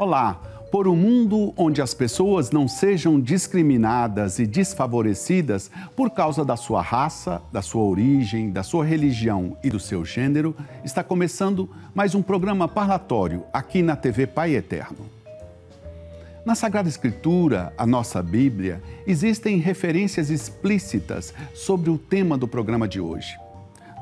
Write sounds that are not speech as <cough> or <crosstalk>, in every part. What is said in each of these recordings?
Olá! Por um mundo onde as pessoas não sejam discriminadas e desfavorecidas por causa da sua raça, da sua origem, da sua religião e do seu gênero, está começando mais um programa parlatório aqui na TV Pai Eterno. Na Sagrada Escritura, a nossa Bíblia, existem referências explícitas sobre o tema do programa de hoje.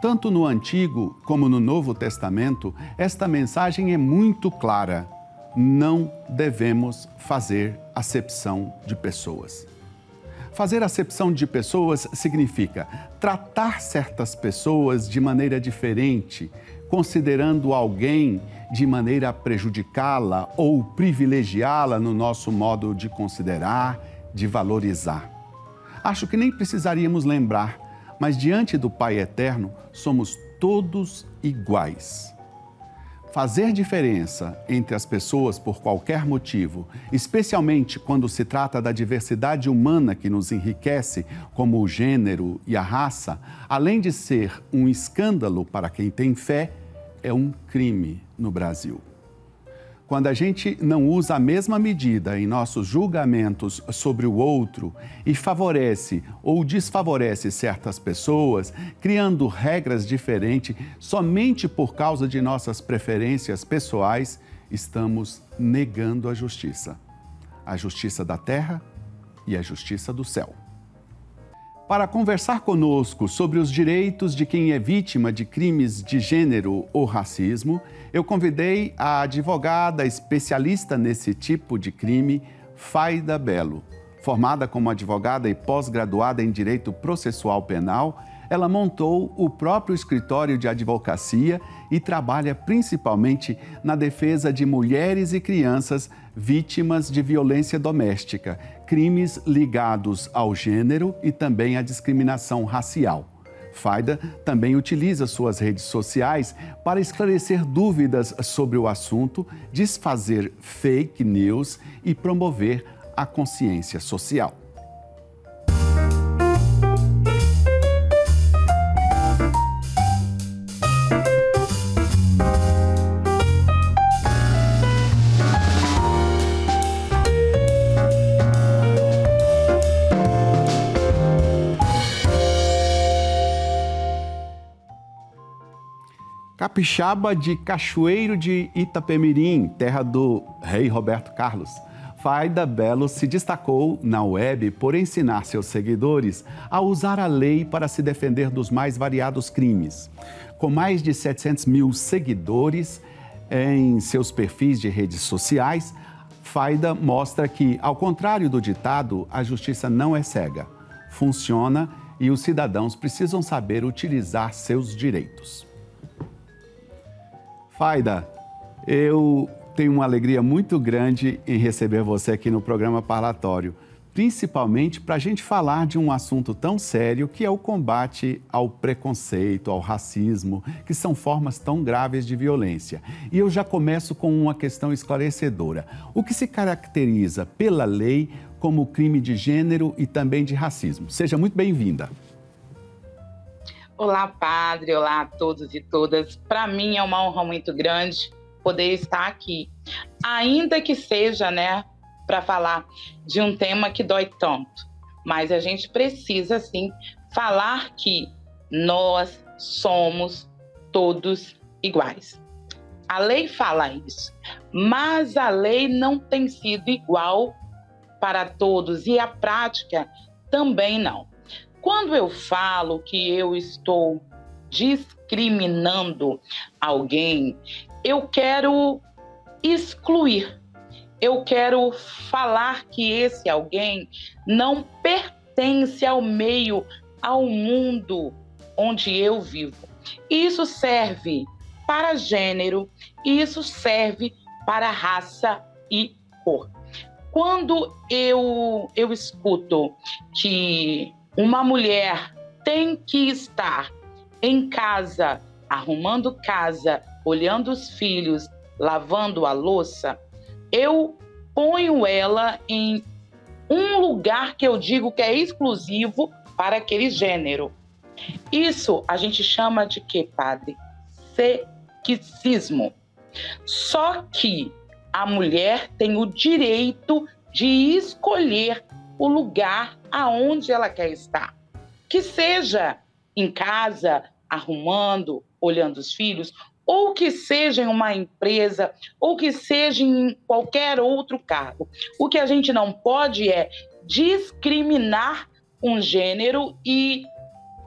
Tanto no Antigo como no Novo Testamento, esta mensagem é muito clara não devemos fazer acepção de pessoas. Fazer acepção de pessoas significa tratar certas pessoas de maneira diferente, considerando alguém de maneira a prejudicá-la ou privilegiá-la no nosso modo de considerar, de valorizar. Acho que nem precisaríamos lembrar, mas diante do Pai Eterno somos todos iguais. Fazer diferença entre as pessoas por qualquer motivo, especialmente quando se trata da diversidade humana que nos enriquece, como o gênero e a raça, além de ser um escândalo para quem tem fé, é um crime no Brasil quando a gente não usa a mesma medida em nossos julgamentos sobre o outro e favorece ou desfavorece certas pessoas, criando regras diferentes somente por causa de nossas preferências pessoais, estamos negando a justiça. A justiça da terra e a justiça do céu. Para conversar conosco sobre os direitos de quem é vítima de crimes de gênero ou racismo, eu convidei a advogada especialista nesse tipo de crime, Faida Belo. Formada como advogada e pós-graduada em Direito Processual Penal, ela montou o próprio escritório de advocacia e trabalha principalmente na defesa de mulheres e crianças vítimas de violência doméstica, crimes ligados ao gênero e também à discriminação racial. Faida também utiliza suas redes sociais para esclarecer dúvidas sobre o assunto, desfazer fake news e promover a consciência social. Capixaba de Cachoeiro de Itapemirim, terra do rei Roberto Carlos. Faida Belo se destacou na web por ensinar seus seguidores a usar a lei para se defender dos mais variados crimes. Com mais de 700 mil seguidores em seus perfis de redes sociais, Faida mostra que, ao contrário do ditado, a justiça não é cega, funciona e os cidadãos precisam saber utilizar seus direitos. Faida, eu tenho uma alegria muito grande em receber você aqui no programa Parlatório, principalmente para a gente falar de um assunto tão sério que é o combate ao preconceito, ao racismo, que são formas tão graves de violência. E eu já começo com uma questão esclarecedora. O que se caracteriza pela lei como crime de gênero e também de racismo? Seja muito bem-vinda. Olá, padre. Olá a todos e todas. Para mim é uma honra muito grande poder estar aqui, ainda que seja, né, para falar de um tema que dói tanto. Mas a gente precisa, sim, falar que nós somos todos iguais. A lei fala isso, mas a lei não tem sido igual para todos e a prática também não. Quando eu falo que eu estou discriminando alguém, eu quero excluir. Eu quero falar que esse alguém não pertence ao meio, ao mundo onde eu vivo. Isso serve para gênero, isso serve para raça e cor. Quando eu, eu escuto que uma mulher tem que estar em casa, arrumando casa, olhando os filhos, lavando a louça. Eu ponho ela em um lugar que eu digo que é exclusivo para aquele gênero. Isso a gente chama de quê, padre? Sexismo. Só que A mulher tem o direito de escolher o lugar aonde ela quer estar. Que seja em casa, arrumando, olhando os filhos, ou que seja em uma empresa, ou que seja em qualquer outro cargo. O que a gente não pode é discriminar um gênero e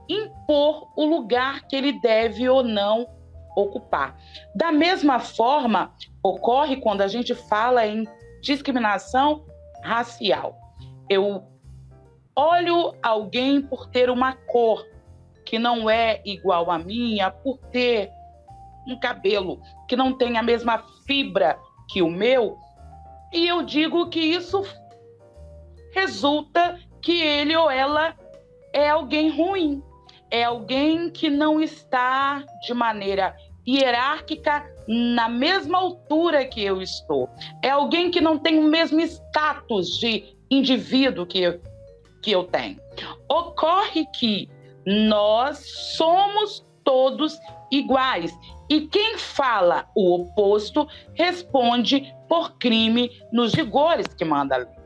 impor o lugar que ele deve ou não ocupar. Da mesma forma, ocorre quando a gente fala em discriminação racial. Eu olho alguém por ter uma cor que não é igual à minha, por ter um cabelo que não tem a mesma fibra que o meu, e eu digo que isso resulta que ele ou ela é alguém ruim, é alguém que não está de maneira hierárquica na mesma altura que eu estou. É alguém que não tem o mesmo status de indivíduo que eu, que eu tenho. Ocorre que nós somos todos iguais. E quem fala o oposto responde por crime nos rigores que manda a lei.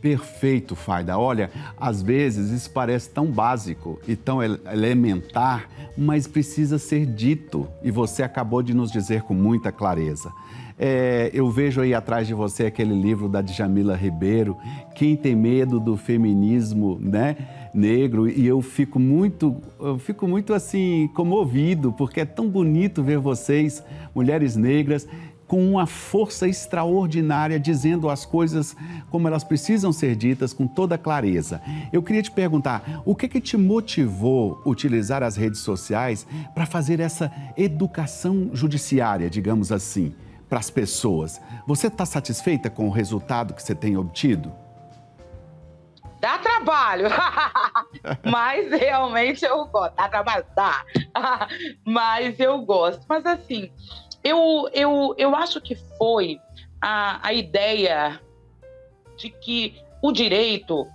Perfeito, Faida. Olha, às vezes isso parece tão básico e tão elementar, mas precisa ser dito e você acabou de nos dizer com muita clareza. É, eu vejo aí atrás de você aquele livro da Djamila Ribeiro, Quem tem medo do feminismo, né? negro e eu fico muito, eu fico muito assim comovido porque é tão bonito ver vocês, mulheres negras, com uma força extraordinária, dizendo as coisas como elas precisam ser ditas com toda clareza. Eu queria te perguntar, o que que te motivou utilizar as redes sociais para fazer essa educação judiciária, digamos assim, para as pessoas? Você está satisfeita com o resultado que você tem obtido? Dá trabalho, <laughs> mas realmente eu gosto. Dá trabalho? Dá. <laughs> mas eu gosto. Mas assim, eu, eu, eu acho que foi a, a ideia de que o direito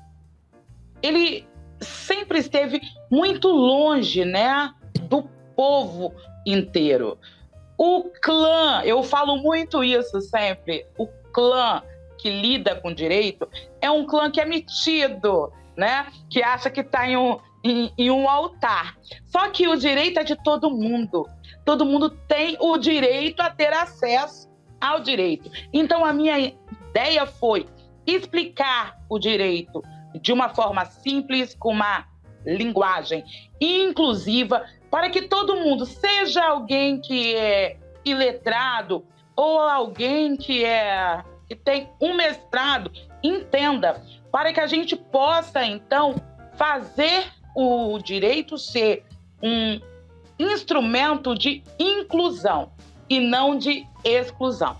ele sempre esteve muito longe, né, do povo inteiro. O clã, eu falo muito isso sempre, o clã que lida com direito é um clã que é metido, né, que acha que está em um, em, em um altar. Só que o direito é de todo mundo todo mundo tem o direito a ter acesso ao direito. Então, a minha ideia foi explicar o direito de uma forma simples, com uma linguagem inclusiva, para que todo mundo, seja alguém que é iletrado ou alguém que é que tem um mestrado, entenda, para que a gente possa então fazer o direito ser um instrumento de inclusão e não de exclusão.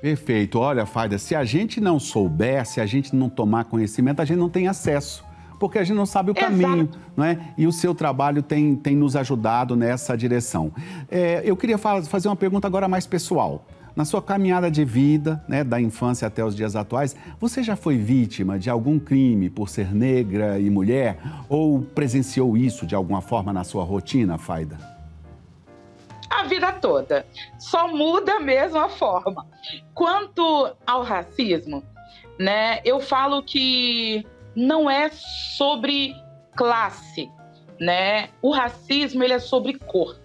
Perfeito. Olha, Faida, se a gente não souber, se a gente não tomar conhecimento, a gente não tem acesso. Porque a gente não sabe o Exato. caminho, não é? E o seu trabalho tem, tem nos ajudado nessa direção. É, eu queria fazer uma pergunta agora mais pessoal. Na sua caminhada de vida, né, da infância até os dias atuais, você já foi vítima de algum crime por ser negra e mulher? Ou presenciou isso de alguma forma na sua rotina, Faida? A vida toda. Só muda mesmo a forma. Quanto ao racismo, né, eu falo que não é sobre classe, né? O racismo ele é sobre cor.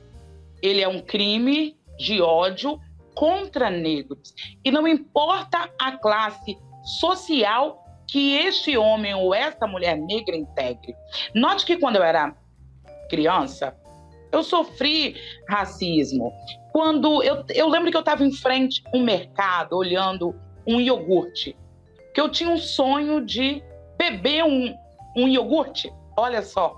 Ele é um crime de ódio contra negros. E não importa a classe social que este homem ou esta mulher negra integre. Note que quando eu era criança, eu sofri racismo. Quando eu, eu lembro que eu estava em frente a um mercado olhando um iogurte, que eu tinha um sonho de beber um, um iogurte. Olha só.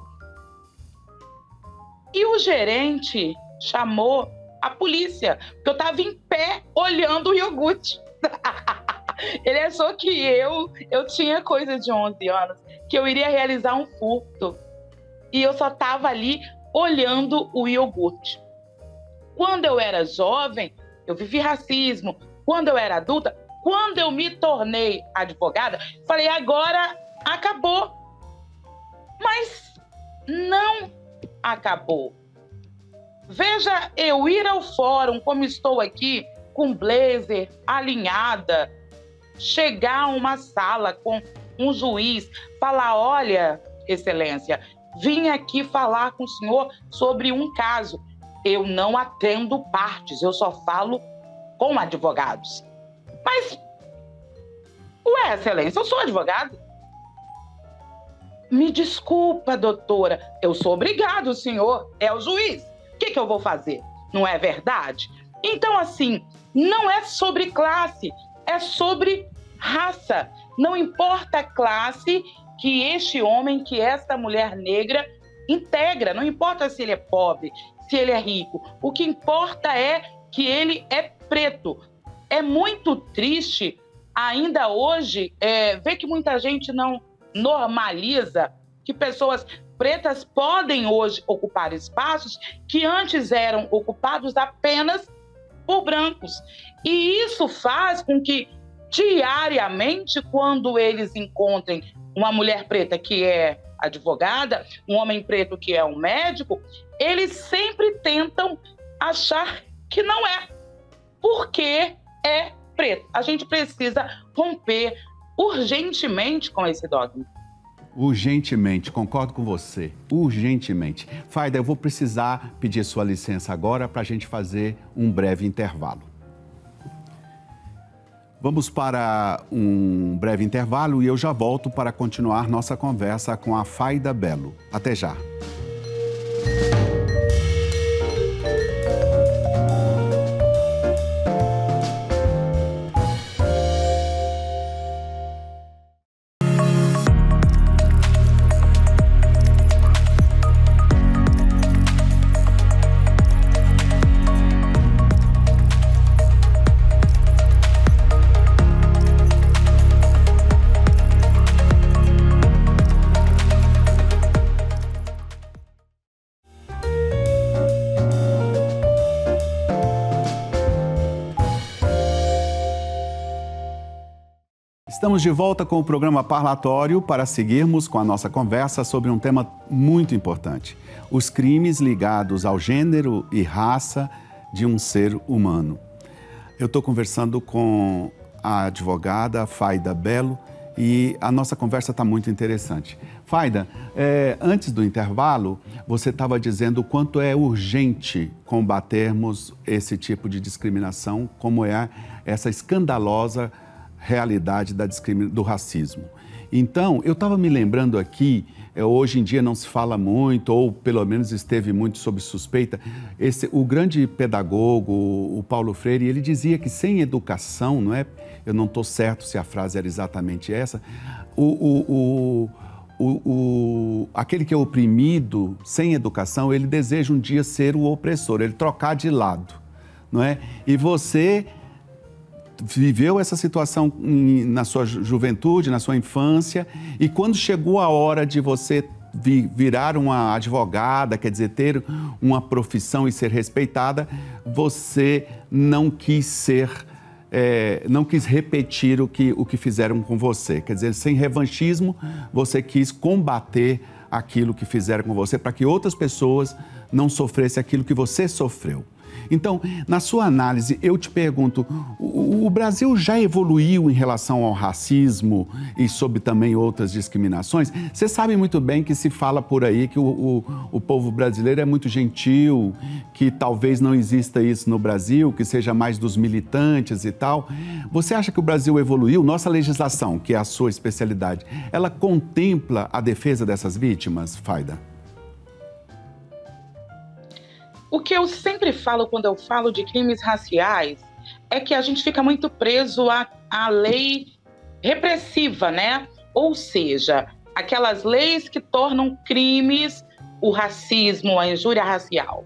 E o gerente chamou a polícia, porque eu estava em pé olhando o iogurte. <laughs> Ele achou que eu, eu tinha coisa de 11 anos, que eu iria realizar um furto. E eu só estava ali olhando o iogurte. Quando eu era jovem, eu vivi racismo. Quando eu era adulta, quando eu me tornei advogada, falei: agora acabou. Mas não acabou. Veja eu ir ao fórum, como estou aqui, com blazer, alinhada, chegar a uma sala com um juiz, falar: olha, Excelência, vim aqui falar com o senhor sobre um caso. Eu não atendo partes, eu só falo com advogados. Mas, ué, Excelência, eu sou advogado. Me desculpa, doutora, eu sou obrigado, senhor é o juiz. O que, que eu vou fazer? Não é verdade? Então, assim, não é sobre classe, é sobre raça. Não importa a classe que este homem, que esta mulher negra integra, não importa se ele é pobre, se ele é rico. O que importa é que ele é preto. É muito triste ainda hoje é, ver que muita gente não normaliza que pessoas pretas podem hoje ocupar espaços que antes eram ocupados apenas por brancos. E isso faz com que diariamente, quando eles encontrem uma mulher preta que é advogada, um homem preto que é um médico, eles sempre tentam achar que não é, porque é preto. A gente precisa romper urgentemente com esse dogma. Urgentemente, concordo com você. Urgentemente. Faida, eu vou precisar pedir sua licença agora para a gente fazer um breve intervalo. Vamos para um breve intervalo e eu já volto para continuar nossa conversa com a Faida Belo. Até já. Estamos de volta com o programa Parlatório para seguirmos com a nossa conversa sobre um tema muito importante: os crimes ligados ao gênero e raça de um ser humano. Eu estou conversando com a advogada Faida Belo e a nossa conversa está muito interessante. Faida, é, antes do intervalo, você estava dizendo o quanto é urgente combatermos esse tipo de discriminação, como é essa escandalosa realidade da do racismo. Então, eu estava me lembrando aqui, é, hoje em dia não se fala muito, ou pelo menos esteve muito sob suspeita, esse, o grande pedagogo, o Paulo Freire, ele dizia que sem educação, não é? Eu não estou certo se a frase era exatamente essa, o, o, o, o, aquele que é oprimido, sem educação, ele deseja um dia ser o opressor, ele trocar de lado, não é? E você viveu essa situação na sua juventude, na sua infância, e quando chegou a hora de você virar uma advogada, quer dizer, ter uma profissão e ser respeitada, você não quis ser, é, não quis repetir o que, o que fizeram com você. Quer dizer, sem revanchismo, você quis combater aquilo que fizeram com você para que outras pessoas não sofressem aquilo que você sofreu. Então, na sua análise, eu te pergunto: o, o Brasil já evoluiu em relação ao racismo e sobre também outras discriminações? Você sabe muito bem que se fala por aí que o, o, o povo brasileiro é muito gentil, que talvez não exista isso no Brasil, que seja mais dos militantes e tal. Você acha que o Brasil evoluiu? Nossa legislação, que é a sua especialidade, ela contempla a defesa dessas vítimas, Faida? O que eu sempre falo quando eu falo de crimes raciais é que a gente fica muito preso à, à lei repressiva, né? Ou seja, aquelas leis que tornam crimes o racismo, a injúria racial.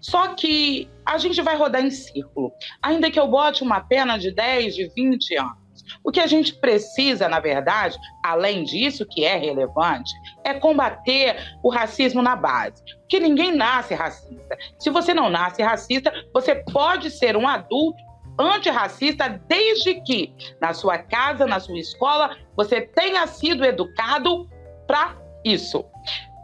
Só que a gente vai rodar em círculo. Ainda que eu bote uma pena de 10, de 20 anos, o que a gente precisa, na verdade, além disso, que é relevante, é combater o racismo na base. Porque ninguém nasce racista. Se você não nasce racista, você pode ser um adulto antirracista desde que na sua casa, na sua escola, você tenha sido educado para isso.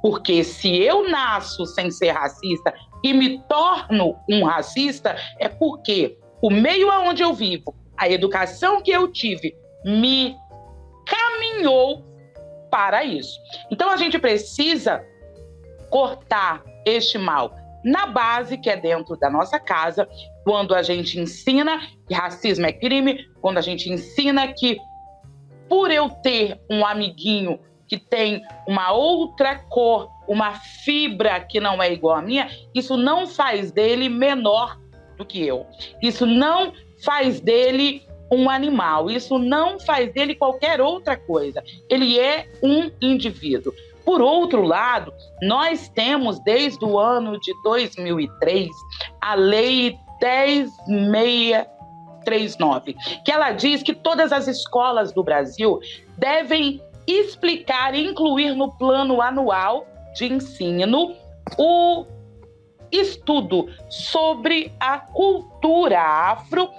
Porque se eu nasço sem ser racista e me torno um racista, é porque o meio aonde eu vivo, a educação que eu tive, me caminhou para isso. Então a gente precisa cortar este mal na base, que é dentro da nossa casa, quando a gente ensina que racismo é crime, quando a gente ensina que por eu ter um amiguinho que tem uma outra cor, uma fibra que não é igual à minha, isso não faz dele menor do que eu. Isso não faz dele um animal, isso não faz dele qualquer outra coisa. Ele é um indivíduo. Por outro lado, nós temos desde o ano de 2003 a Lei 10639, que ela diz que todas as escolas do Brasil devem explicar e incluir no plano anual de ensino o estudo sobre a cultura afro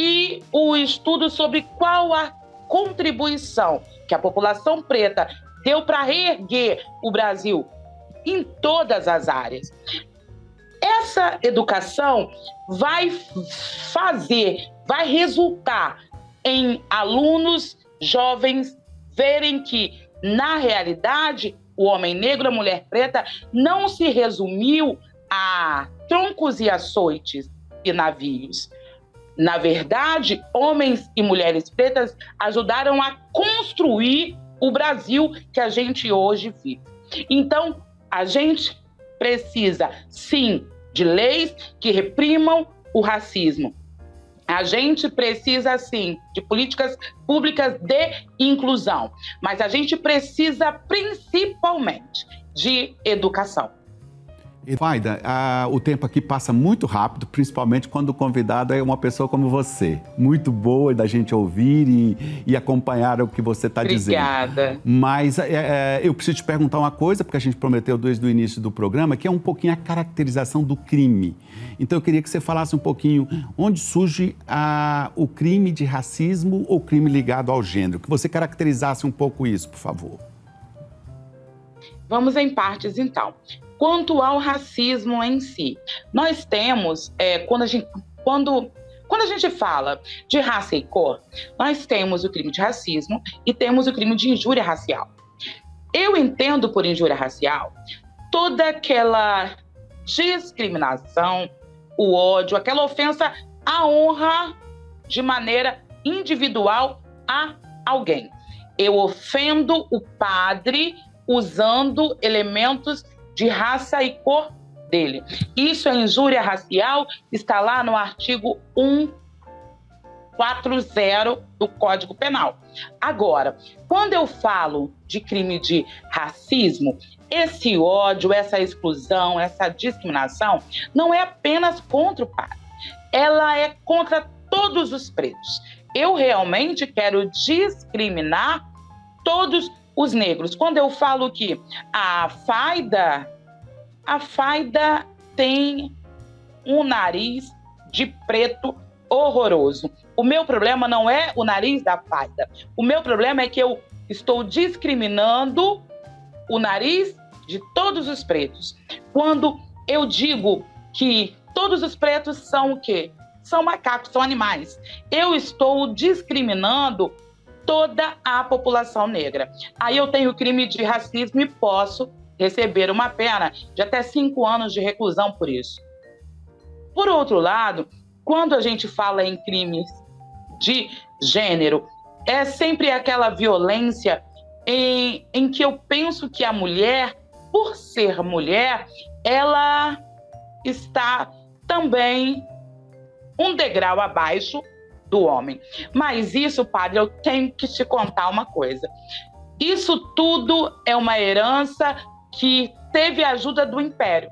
e o estudo sobre qual a contribuição que a população preta deu para reerguer o Brasil em todas as áreas. Essa educação vai fazer, vai resultar em alunos jovens verem que, na realidade, o homem negro, a mulher preta, não se resumiu a troncos e açoites e navios. Na verdade, homens e mulheres pretas ajudaram a construir o Brasil que a gente hoje vive. Então, a gente precisa, sim, de leis que reprimam o racismo. A gente precisa, sim, de políticas públicas de inclusão, mas a gente precisa principalmente de educação. Faida, o tempo aqui passa muito rápido, principalmente quando o convidado é uma pessoa como você. Muito boa da gente ouvir e, e acompanhar o que você está dizendo. Obrigada. Mas é, é, eu preciso te perguntar uma coisa, porque a gente prometeu desde o início do programa, que é um pouquinho a caracterização do crime. Então eu queria que você falasse um pouquinho onde surge a, o crime de racismo ou crime ligado ao gênero. Que você caracterizasse um pouco isso, por favor. Vamos em partes, então. Quanto ao racismo em si, nós temos, é, quando, a gente, quando, quando a gente fala de raça e cor, nós temos o crime de racismo e temos o crime de injúria racial. Eu entendo por injúria racial toda aquela discriminação, o ódio, aquela ofensa à honra de maneira individual a alguém. Eu ofendo o padre usando elementos de raça e cor dele. Isso é injúria racial, está lá no artigo 140 do Código Penal. Agora, quando eu falo de crime de racismo, esse ódio, essa exclusão, essa discriminação não é apenas contra o padre, ela é contra todos os pretos. Eu realmente quero discriminar todos os negros. Quando eu falo que a faida, a faida tem um nariz de preto horroroso. O meu problema não é o nariz da faida. O meu problema é que eu estou discriminando o nariz de todos os pretos. Quando eu digo que todos os pretos são o quê? São macacos, são animais. Eu estou discriminando toda a população negra. Aí eu tenho crime de racismo e posso receber uma pena de até cinco anos de reclusão por isso. Por outro lado, quando a gente fala em crimes de gênero, é sempre aquela violência em, em que eu penso que a mulher, por ser mulher, ela está também um degrau abaixo do homem. Mas isso, padre, eu tenho que te contar uma coisa. Isso tudo é uma herança que teve a ajuda do império.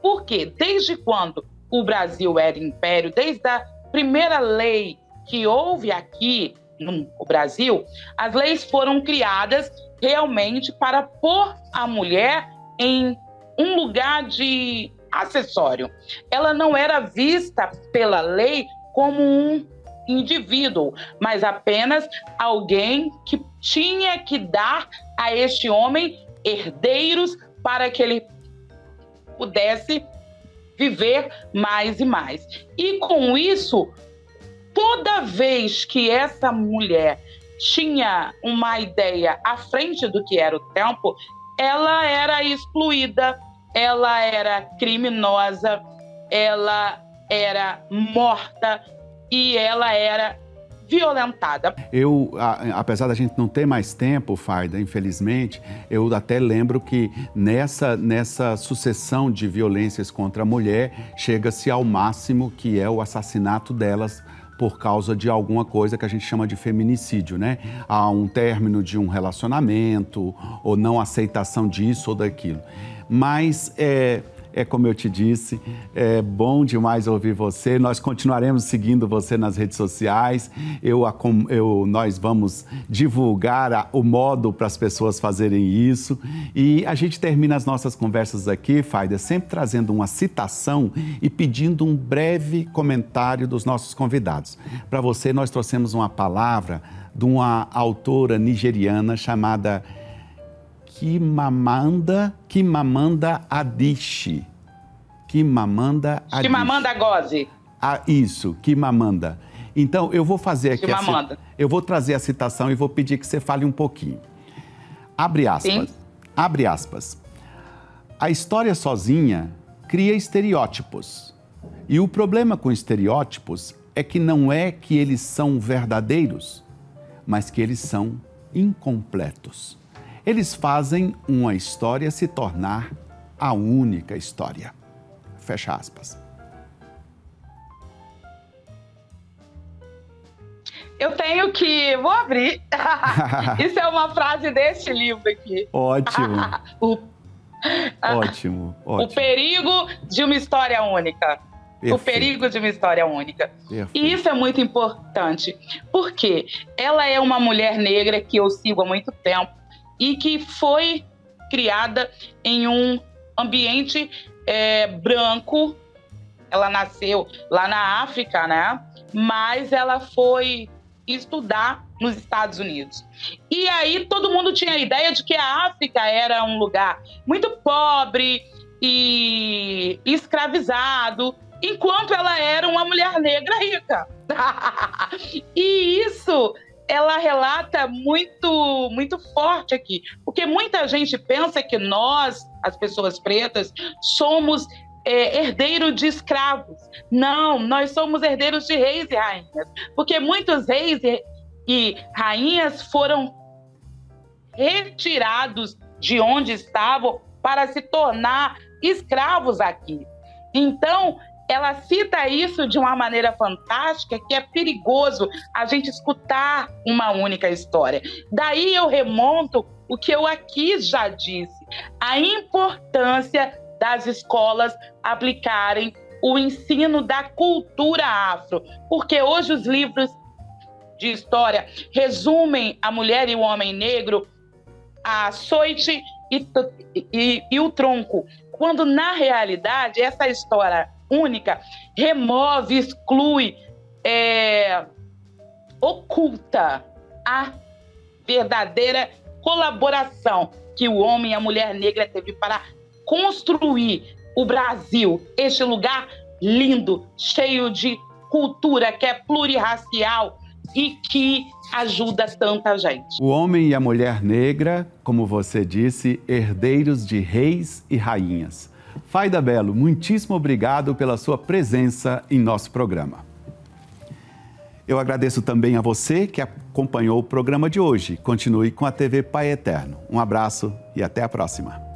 Por quê? Desde quando o Brasil era império, desde a primeira lei que houve aqui no Brasil, as leis foram criadas realmente para pôr a mulher em um lugar de acessório. Ela não era vista pela lei como um indivíduo, mas apenas alguém que tinha que dar a este homem herdeiros para que ele pudesse viver mais e mais. E com isso, toda vez que essa mulher tinha uma ideia à frente do que era o tempo, ela era excluída, ela era criminosa, ela era morta e ela era violentada. Eu, apesar da gente não ter mais tempo, Farda, infelizmente, eu até lembro que nessa, nessa sucessão de violências contra a mulher, chega-se ao máximo que é o assassinato delas por causa de alguma coisa que a gente chama de feminicídio, né? Há um término de um relacionamento ou não aceitação disso ou daquilo. Mas é, é como eu te disse, é bom demais ouvir você. Nós continuaremos seguindo você nas redes sociais. Eu, eu nós vamos divulgar o modo para as pessoas fazerem isso. E a gente termina as nossas conversas aqui, Faida, sempre trazendo uma citação e pedindo um breve comentário dos nossos convidados. Para você, nós trouxemos uma palavra de uma autora nigeriana chamada Kimamanda, Kimamanda Adichie. Kimamanda Adichie. Kimamanda Gozi. Ah, isso, Kimamanda. Então, eu vou fazer aqui... Kimamanda. A, eu vou trazer a citação e vou pedir que você fale um pouquinho. Abre aspas. Sim. Abre aspas. A história sozinha cria estereótipos. E o problema com estereótipos é que não é que eles são verdadeiros, mas que eles são incompletos. Eles fazem uma história se tornar a única história. Fecha aspas. Eu tenho que. Vou abrir. <laughs> Isso é uma frase deste livro aqui. Ótimo. <laughs> o... Ótimo, <laughs> ótimo. O perigo de uma história única. Perfeito. O perigo de uma história única. Perfeito. E isso é muito importante, porque ela é uma mulher negra que eu sigo há muito tempo e que foi criada em um ambiente é, branco. Ela nasceu lá na África, né? Mas ela foi estudar nos Estados Unidos. E aí todo mundo tinha a ideia de que a África era um lugar muito pobre e escravizado, enquanto ela era uma mulher negra rica. <laughs> e isso ela relata muito, muito forte aqui, porque muita gente pensa que nós, as pessoas pretas, somos é, herdeiro de escravos. Não, nós somos herdeiros de reis e rainhas, porque muitos reis e, e rainhas foram retirados de onde estavam para se tornar escravos aqui. Então, ela cita isso de uma maneira fantástica que é perigoso a gente escutar uma única história. Daí eu remonto o que eu aqui já disse, a importância das escolas aplicarem o ensino da cultura afro, porque hoje os livros de história resumem a mulher e o homem negro a açoite e, e, e o tronco, quando na realidade essa história única, remove, exclui, é, oculta a verdadeira colaboração que o homem e a mulher negra teve para construir o Brasil, este lugar lindo, cheio de cultura, que é plurirracial e que ajuda tanta gente. O homem e a mulher negra, como você disse, herdeiros de reis e rainhas. Faida Belo, muitíssimo obrigado pela sua presença em nosso programa. Eu agradeço também a você que acompanhou o programa de hoje. Continue com a TV Pai Eterno. Um abraço e até a próxima.